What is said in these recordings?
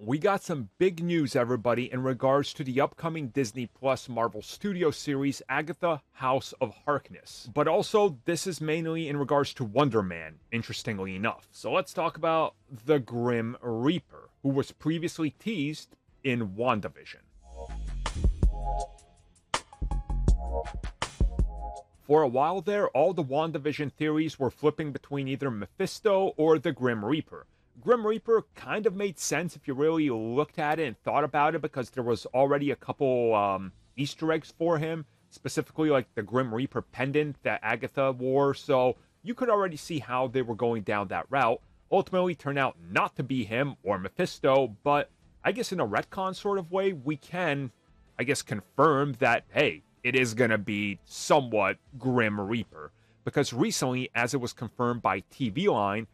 We got some big news, everybody, in regards to the upcoming Disney Plus Marvel Studio series Agatha House of Harkness. But also, this is mainly in regards to Wonder Man, interestingly enough. So let's talk about the Grim Reaper, who was previously teased in WandaVision. For a while there, all the WandaVision theories were flipping between either Mephisto or the Grim Reaper. Grim Reaper kind of made sense if you really looked at it and thought about it because there was already a couple um, Easter eggs for him, specifically like the Grim Reaper pendant that Agatha wore. So you could already see how they were going down that route. Ultimately, turned out not to be him or Mephisto, but I guess in a retcon sort of way, we can, I guess, confirm that hey, it is going to be somewhat Grim Reaper. Because recently, as it was confirmed by TV Line,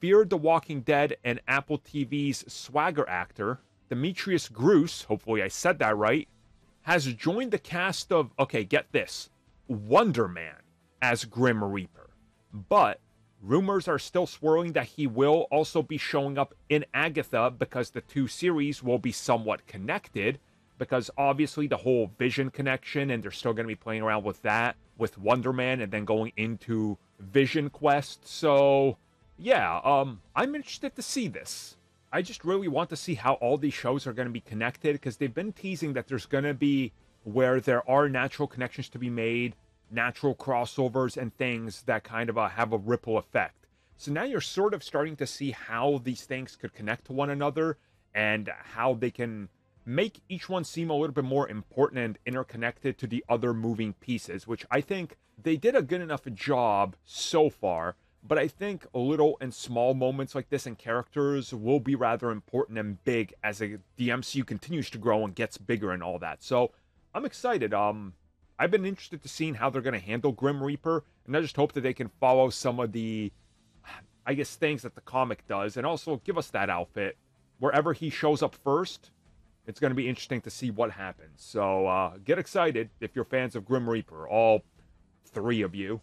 Fear the Walking Dead and Apple TV's swagger actor, Demetrius Grus, hopefully I said that right, has joined the cast of, okay, get this, Wonder Man as Grim Reaper. But rumors are still swirling that he will also be showing up in Agatha because the two series will be somewhat connected because obviously the whole Vision connection, and they're still going to be playing around with that with Wonder Man, and then going into Vision Quest. So yeah, um, I'm interested to see this. I just really want to see how all these shows are going to be connected because they've been teasing that there's going to be where there are natural connections to be made, natural crossovers, and things that kind of uh, have a ripple effect. So now you're sort of starting to see how these things could connect to one another and how they can make each one seem a little bit more important and interconnected to the other moving pieces, which I think they did a good enough job so far. But I think little and small moments like this and characters will be rather important and big as the MCU continues to grow and gets bigger and all that. So I'm excited. Um, I've been interested to seeing how they're going to handle Grim Reaper, and I just hope that they can follow some of the, I guess, things that the comic does, and also give us that outfit wherever he shows up first it's going to be interesting to see what happens. So uh, get excited if you're fans of Grim Reaper, all three of you.